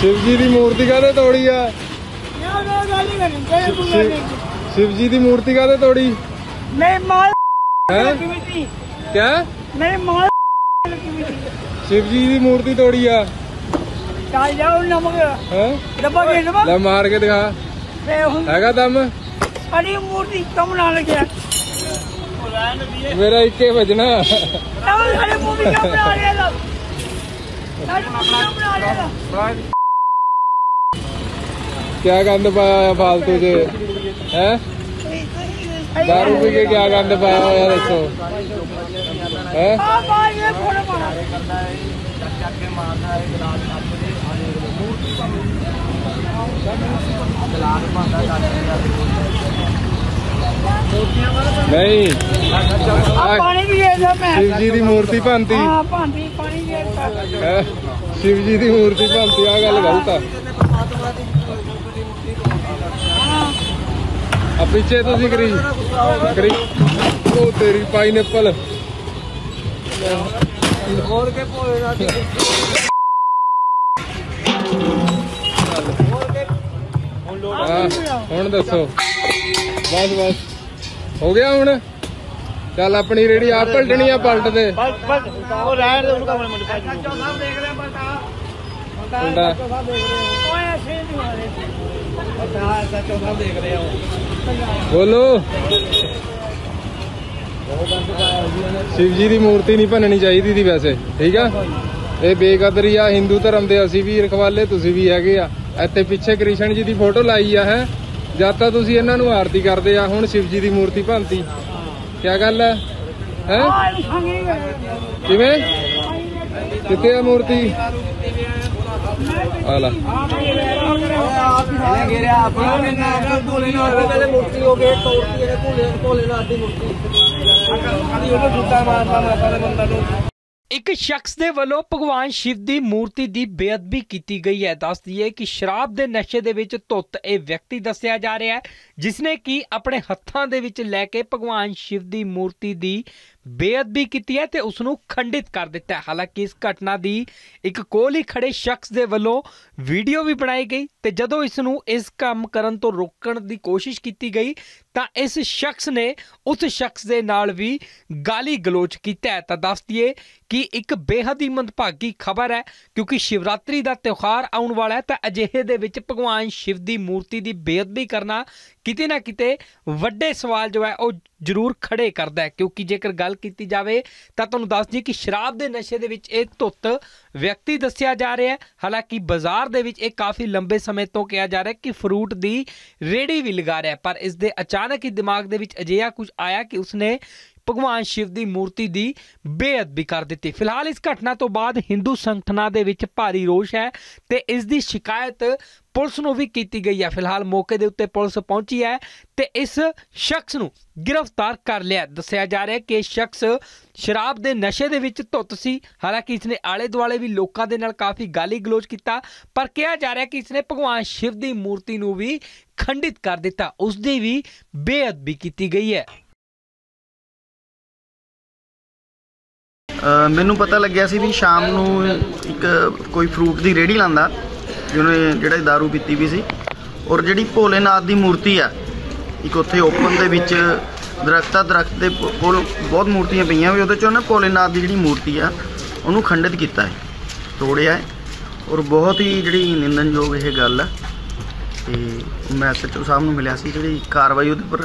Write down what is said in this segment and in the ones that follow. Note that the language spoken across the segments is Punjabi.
ਸ਼ਿਵ ਜੀ ਦੀ ਮੂਰਤੀ ਕਾਹਦੇ ਤੋੜੀ ਆ? ਸ਼ਿਵ ਜੀ ਦੀ ਮੂਰਤੀ ਕਾਹਦੇ ਤੋੜੀ? ਮੇਰੇ ਮਾਲ ਹੈ? ਕੀ ਮੇਰੇ ਮਾਲ ਸ਼ਿਵ ਜੀ ਦੀ ਮੂਰਤੀ ਤੋੜੀ ਆ। ਚੱਲ ਜਾ ਉਹ ਨਮਕ ਹੈ? ਡੱਬਾ ਦੇ ਨਮਕ ਲੈ ਮਾਰ ਕੇ ਦਿਖਾ। ਹੈਗਾ ਦਮ? ਅੜੀ ਮੂਰਤੀ ਕਮ ਨਾਲ ਗਿਆ ਮੇਰਾ ਇੱਕੇ ਵੱਜਣਾ। ਤਾਂ ਸਾਡੇ ਮੂਰਤੀ ਕਮ ਬਣਾ ਲਿਆ ਦਾ ਸਾਡੀ ਮੂਰਤੀ ਕਮ ਬਣਾ ਲਿਆ ਦਾ ਕਿਆ ਗੰਦ ਪਾਇਆ ਹੋਇਆ ਫਾਲਤੂ ਚ? ਹੈ? ਦਾਰੂ ਪੀ ਕੇ ਕਿਆ ਗੰਦ ਪਾਇਆ ਹੋਇਆ ਦੱਸੋ? ਹੈ? ਆ ਬਾਈ ਇਹ ਫੋਨ ਮਾਰਾ। ਨਹੀਂ। ਆ ਪਾਣੀ ਵੀ ਦੇ ਦੋ ਮੈਂ ਸ਼ਿਵ ਜੀ ਦੀ ਮੂਰਤੀ ਭੰਤੀ ਹਾਂ ਭਾਂਡੀ ਪਾਣੀ ਦੇ ਦਿੱਤਾ? ਸ਼ਿਵ ਜੀ ਦੀ ਮੂਰਤੀ ਭੰਤੀ ਆ ਗੱਲ ਗਲਤ ਆ। ਆ ਪਿੱਛੇ ਤੁਸੀਂ ਕਰੀ। ਕਰੀ। ਉਹ ਤੇਰੀ ਪਾਈਨਐਪਲ ਹੋਰ ਕੇ ਦਾ ਹਾਂ ਹੁਣ ਦੱਸੋ। ਬਸ ਬਸ। ਹੋ ਗਿਆ ਹੁਣ? ਚੱਲ ਆਪਣੀ ਰੇੜੀ ਆ ਪਲਟਣੀ ਆ ਪਲਟ ਦੇ ਬਸ ਬਸ ਉਹ ਰਹਿਣ ਦੇ ਉਹਨੂੰ ਕੰਮ ਮਿੰਟ ਪੈ ਜੀ ਸਾਹਿਬ ਦੇਖ ਲਿਆ ਪਤਾ ਮੁੰਡਾ। ਓਏ ਅਸੀਂ ਨਹੀਂ ਹੋ ਰਹੇ ਸੱਚੋ ਸਾਹਿਬ ਦੇਖ ਰਹੇ ਆ ਬੋਲੋ। ਸ਼ਿਵ ਜੀ ਦੀ ਮੂਰਤੀ ਨਹੀਂ ਭੰਨਣੀ ਚਾਹੀਦੀ ਦੀ ਵੈਸੇ ਠੀਕ ਆ? ਇਹ ਬੇਕਦਰੀ ਆ ਹਿੰਦੂ ਧਰਮ ਦੇ ਅਸੀਂ ਵੀ ਰਖਵਾਲੇ ਤੁਸੀਂ ਵੀ ਹੈਗੇ ਆ। ਇੱਥੇ ਪਿੱਛੇ ਕ੍ਰਿਸ਼ਨ ਜੀ ਦੀ ਫੋਟੋ ਲਾਈ ਆ ਹੈ? ਜਦ ਤਾਂ ਤੁਸੀਂ ਇਹਨਾਂ ਨੂੰ ਆਰਤੀ ਕਰਦੇ ਆ, ਹੁਣ ਸ਼ਿਵ ਜੀ ਦੀ ਮੂਰਤੀ ਭੰਨਤੀ। ਕੀ ਗੱਲ ਹੈ? ਹੈ? ਕਿਵੇਂ? ਕਿੱਥੇ ਆ ਮੂਰਤੀ? ਆ ਭੋਲੇ ਨਾਲ ਦੀ ਮੂਰਤੀ ਕਦੀ ਉਹਨੂੰ ਜੁੱਤਾ ਮਾਰਦਾ ਮਾਤਾ ਦੇ ਬੰਦਾ ਨੂੰ। ਇੱਕ ਸ਼ਖਸ ਦੇ ਵੱਲੋਂ ਭਗਵਾਨ ਸ਼ਿਵ ਦੀ ਮੂਰਤੀ ਦੀ ਬੇਅਦਬੀ ਕੀਤੀ ਗਈ ਹੈ। ਦੱਸ ਦਈਏ ਕਿ ਸ਼ਰਾਬ ਦੇ ਨਸ਼ੇ ਦੇ ਵਿੱਚ ਧੁੱਤ ਇਹ ਵਿਅਕਤੀ ਦੱਸਿਆ ਜਾ ਰਿਹਾ ਹੈ ਜਿਸ ਨੇ ਕਿ ਆਪਣੇ ਹੱਥਾਂ ਦੇ ਵਿੱਚ ਲੈ ਕੇ ਭਗਵਾਨ ਸ਼ਿਵ ਦੀ ਮੂਰਤੀ ਦੀ ਬੇਅਦਬੀ ਕੀਤੀ ਹੈ ਤੇ ਉਸ ਨੂੰ ਖੰਡਿਤ ਕਰ ਦਿੱਤਾ ਹੈ। ਹਾਲਾਂਕਿ ਇਸ ਘਟਨਾ ਦੀ ਇੱਕ ਕੋਲ ਹੀ ਖੜੇ ਸ਼ਖਸ ਦੇ ਵੱਲੋਂ ਵੀਡੀਓ ਵੀ ਬਣਾਈ ਗਈ ਤੇ ਜਦੋਂ ਇਸ ਨੂੰ ਇਸ ਕੰਮ ਕਰਨ ਤੋਂ ਰੋਕਣ ਦੀ ਕੋਸ਼ਿਸ਼ ਕੀਤੀ ਗਈ ਤਾਂ ਇਸ ਸ਼ਖਸ ਨੇ ਉਸ ਸ਼ਖਸ ਦੇ ਨਾਲ ਵੀ ਗਾਲੀ ਗਲੋਚ ਕੀਤਾ ਹੈ। ਤਾਂ ਦੱਸ ਦਈਏ ਕਿ ਇੱਕ ਬੇਹੱਦ ਹੀ ਮੰਦਭਾਗੀ ਖਬਰ ਹੈ ਕਿਉਂਕਿ ਸ਼ਿਵਰਾਤਰੀ ਦਾ ਤਿਉਹਾਰ ਆਉਣ ਵਾਲਾ ਹੈ ਤਾਂ ਅਜਿਹੇ ਦੇ ਵਿੱਚ ਭਗਵਾਨ ਸ਼ਿਵ ਦੀ ਮੂਰਤੀ ਦੀ ਬੇਅਦਬੀ ਕਰਨਾ ਕਿਤੇ ਨਾ ਕਿਤੇ ਵੱਡੇ ਸਵਾਲ ਜੋ ਹੈ ਉਹ ਜ਼ਰੂਰ ਖੜੇ ਕਰਦਾ ਹੈ। ਕਿਉਂਕਿ ਜੇਕਰ ਗੱਲ ਕੀਤੀ ਜਾਵੇ, ਤਾਂ ਤੁਹਾਨੂੰ ਦੱਸ ਦਈਏ ਕਿ ਸ਼ਰਾਬ ਦੇ ਨਸ਼ੇ ਦੇ ਵਿੱਚ ਇਹ ਧੁੱਤ ਵਿਅਕਤੀ ਦੱਸਿਆ ਜਾ ਰਿਹਾ ਹੈ। ਹਾਲਾਂਕਿ ਬਾਜ਼ਾਰ ਦੇ ਵਿੱਚ ਇਹ ਕਾਫੀ ਲੰਬੇ ਸਮੇਂ ਤੋਂ ਕਿਹਾ ਜਾ ਰਿਹਾ ਕਿ ਫਰੂਟ ਦੀ ਰੇੜੀ ਵੀ ਲਗਾ ਰਿਹਾ ਪਰ ਇਸ ਦੇ ਅਚਾਨਕ ਹੀ ਦਿਮਾਗ ਦੇ ਵਿੱਚ ਅਜਿਹਾ ਕੁਝ ਆਇਆ ਕਿ ਉਸਨੇ ਭਗਵਾਨ ਸ਼ਿਵ ਦੀ ਮੂਰਤੀ ਦੀ ਬੇਅਦਬੀ ਕਰ ਦਿੱਤੀ। ਫਿਲਹਾਲ ਇਸ ਘਟਨਾ ਤੋਂ ਬਾਅਦ ਹਿੰਦੂ ਸੰਗਠਨਾਂ ਦੇ ਵਿੱਚ ਭਾਰੀ ਰੋਸ਼ ਹੈ ਤੇ ਇਸ ਦੀ ਸ਼ਿਕਾਇਤ ਪੁਲਿਸ ਨੂੰ ਵੀ ਕੀਤੀ ਗਈ ਹੈ ਫਿਲਹਾਲ ਮੌਕੇ ਦੇ ਉੱਤੇ ਪੁਲਿਸ ਪਹੁੰਚੀ ਹੈ ਤੇ ਇਸ ਸ਼ਖਸ ਨੂੰ ਗ੍ਰਿਫਤਾਰ ਕਰ ਲਿਆ। ਦੱਸਿਆ ਜਾ ਰਿਹਾ ਕਿ ਸ਼ਖਸ ਸ਼ਰਾਬ ਦੇ ਨਸ਼ੇ ਦੇ ਵਿੱਚ ਧੁੱਤ ਸੀ। ਹਾਲਾਂਕਿ ਇਸਨੇ ਆਲੇ ਦੁਆਲੇ ਵੀ ਲੋਕਾਂ ਦੇ ਨਾਲ ਕਾਫੀ ਗਾਲੀ ਗਲੋਚ ਕੀਤਾ, ਪਰ ਕਿਹਾ ਜਾ ਰਿਹਾ ਕਿ ਇਸਨੇ ਭਗਵਾਨ ਸ਼ਿਵ ਦੀ ਮੂਰਤੀ ਨੂੰ ਵੀ ਖੰਡਿਤ ਕਰ ਦਿੱਤਾ। ਉਸ ਦੀ ਵੀ ਬੇਅਦਬੀ ਕੀਤੀ ਗਈ ਹੈ। ਮੈਨੂੰ ਪਤਾ ਲੱਗਿਆ ਸੀ ਵੀ ਸ਼ਾਮ ਨੂੰ ਇੱਕ ਕੋਈ ਫਰੂਟ ਦੀ ਰੇੜੀ ਲਾਂਦਾ। ਜਿਹਨੇ ਜਿਹੜਾ दारू ਪੀਤੀ ਵੀ ਸੀ। ਔਰ ਜਿਹੜੀ ਭੋਲੇਨਾਥ ਦੀ ਮੂਰਤੀ ਆ ਇੱਕ ਉੱਥੇ ਓਪਨ ਦੇ ਵਿੱਚ ਦਰਖਤਾਂ ਦਰਖਤ ਦੇ ਕੋਲ ਬਹੁਤ ਮੂਰਤੀਆਂ ਪਈਆਂ ਵੀ ਉਹਦੇ ਚੋਂ ਨਾ ਭੋਲੇਨਾਥ ਦੀ ਜਿਹੜੀ ਮੂਰਤੀ ਆ ਉਹਨੂੰ ਖੰਡਿਤ ਕੀਤਾ ਹੈ ਤੋੜਿਆ ਹੈ। ਔਰ ਬਹੁਤ ਹੀ ਜਿਹੜੀ ਨਿੰਦਨਯੋਗ ਇਹ ਗੱਲ ਆ। ਤੇ ਮੈਂ ਐਸਐਚਓ ਸਾਹਿਬ ਨੂੰ ਮਿਲਿਆ ਸੀ ਜਿਹੜੀ ਕਾਰਵਾਈ ਉਹਦੇ ਪਰ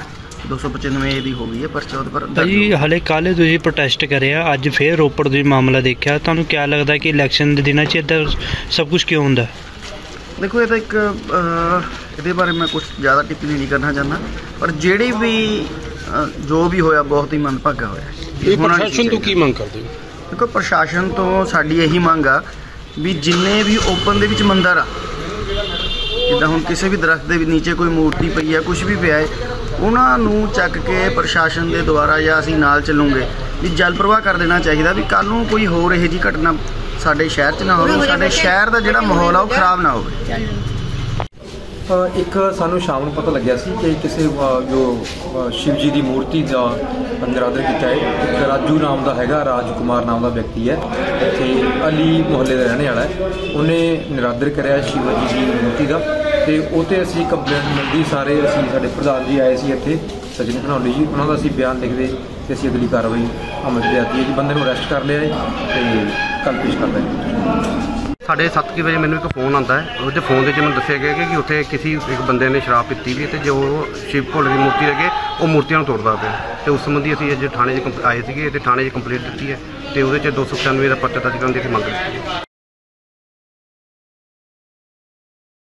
295 ਦੀ ਹੋ ਗਈ ਹੈ ਪਰਚਾ ਉਹਦੇ ਪਰ ਭਾਜੀ ਹਲੇ ਕੱਲ੍ਹ ਤੁਸੀਂ ਪ੍ਰੋਟੈਸਟ ਕਰਿਆ ਅੱਜ ਫੇਰ ਰੋਪੜ ਦੇ ਮਾਮਲਾ ਦੇਖਿਆ। ਤੁਹਾਨੂੰ ਕੀ ਲੱਗਦਾ ਕਿ ਇਲੈਕਸ਼ਨ ਦੇ ਦਿਨਾਂ 'ਚ ਇੱਦਾਂ ਸਭ ਕੁਝ ਕਿਉਂ ਹੁੰਦਾ? ਦੇਖੋ ਇਹ ਤਾਂ ਇੱਕ ਇਹਦੇ ਬਾਰੇ ਮੈਂ ਕੁਝ ਜ਼ਿਆਦਾ ਟਿੱਪਣੀ ਨਹੀਂ ਕਰਨਾ ਚਾਹੁੰਦਾ ਪਰ ਜਿਹੜੀ ਵੀ ਜੋ ਵੀ ਹੋਇਆ ਬਹੁਤ ਹੀ ਮੰਦਭਾਗਾ ਹੋਇਆ ਇਹ ਪ੍ਰਸ਼ਾਸਨ ਤੋਂ ਕੀ। ਮੰਗ ਕਰਦੇ ਹੋ ਦੇਖੋ ਪ੍ਰਸ਼ਾਸਨ ਤੋਂ ਸਾਡੀ ਇਹੀ ਮੰਗ ਆ ਵੀ ਜਿੰਨੇ ਵੀ ਓਪਨ ਦੇ ਵਿੱਚ ਮੰਦਰ ਆ ਜਿੱਦਾਂ ਹੁਣ ਕਿਸੇ ਵੀ ਦਰਖਤ ਦੇ ਨੀਚੇ ਕੋਈ ਮੂਰਤੀ ਪਈ ਆ ਕੁਝ ਵੀ ਪਿਆ ਹੈ ਉਹਨਾਂ ਨੂੰ ਚੱਕ ਕੇ ਪ੍ਰਸ਼ਾਸਨ ਦੇ ਦੁਆਰਾ ਜਾਂ ਅਸੀਂ ਨਾਲ ਚੱਲੂਗੇ ਵੀ ਜਲ ਪ੍ਰਵਾਹ ਕਰ ਦੇਣਾ ਚਾਹੀਦਾ ਵੀ ਕੱਲ ਨੂੰ ਕੋਈ ਹੋਰ ਇਹੋ ਜਿਹੀ ਘਟਨਾ ਸਾਡੇ ਸ਼ਹਿਰ 'ਚ ਨਾ ਹੋਵੇ ਸਾਡੇ ਸ਼ਹਿਰ ਦਾ ਜਿਹੜਾ ਮਾਹੌਲ ਆ ਉਹ ਖਰਾਬ ਨਾ ਹੋਵੇ। ਇੱਕ ਸਾਨੂੰ ਸ਼ਾਮ ਨੂੰ ਪਤਾ ਲੱਗਿਆ ਸੀ ਕਿ ਕਿਸੇ ਜੋ ਸ਼ਿਵ ਜੀ ਦੀ ਮੂਰਤੀ ਦਾ ਨਿਰਾਦਰ ਕੀਤਾ ਹੈ। ਇੱਕ ਰਾਜੂ ਨਾਮ ਦਾ ਹੈਗਾ ਰਾਜਕੁਮਾਰ ਨਾਮ ਦਾ ਵਿਅਕਤੀ ਹੈ। ਇੱਥੇ ਅਲੀ ਮੁਹੱਲੇ ਦਾ ਰਹਿਣੇ ਵਾਲਾ ਹੈ। ਉਹਨੇ ਨਿਰਾਦਰ ਕਰਿਆ ਸ਼ਿਵ ਜੀ ਦੀ ਮੂਰਤੀ ਦਾ। ਤੇ ਉਹ ਤੇ ਅਸੀਂ ਕੰਪਲੇਂਟ ਮਿਲਦੀ, ਸਾਰੇ ਅਸੀਂ ਸਾਡੇ ਪ੍ਰਧਾਨ ਜੀ ਆਏ ਸੀ ਇੱਥੇ ਸਜਣ ਘਨੌਲੀ ਜੀ, ਉਹਨਾਂ ਦਾ ਅਸੀਂ ਬਿਆਨ ਲਿਖਦੇ ਤੇ ਅਸੀਂ ਅਗਲੀ ਕਾਰਵਾਈ ਅਮਲ 'ਚ ਲਿਆਤੀ ਹੈ ਜੀ। ਬੰਦੇ ਨੂੰ ਅਰੈਸਟ ਕਰ ਲਿਆ ਹੈ ਤੇ ਕੱਲ੍ਹ ਪੇਸ਼ ਕਰ ਦਾਂਗੇ ਸਾਡੇ 7:00 ਵਜੇ ਮੈਨੂੰ ਇੱਕ ਫੋਨ ਆਉਂਦਾ ਹੈ। ਉਹਦੇ ਫੋਨ ਦੇ ਵਿੱਚ ਮੈਨੂੰ ਦੱਸਿਆ ਗਿਆ ਕਿ ਉੱਥੇ ਕਿਸੇ ਇੱਕ ਬੰਦੇ ਨੇ ਸ਼ਰਾਬ ਪੀਤੀ ਵੀ ਹੈ ਤੇ ਜੋ ਸ਼ਿਵ ਭੋਲੇ ਦੀ ਮੂਰਤੀ ਹੈਗੇ, ਉਹ ਮੂਰਤੀਆਂ ਨੂੰ ਤੋੜਦਾ ਪਿਆ। ਤੇ ਉਸ ਸੰਬੰਧੀ ਅਸੀਂ ਅੱਜ ਥਾਣੇ 'ਚ ਕੰਪ- ਆਏ ਸੀਗੇ, ਤੇ ਥਾਣੇ 'ਚ ਕੰਪਲੇਂਟ ਦਿੱਤੀ ਹੈ ਤੇ ਉਹਦੇ 'ਚ 295 ਦਾ ਪਰਚਾ ਦਰਜ ਕਰਨ ਦੀ ਅਸੀਂ ਮੰਗ ਕੀਤੀ ਹੈ।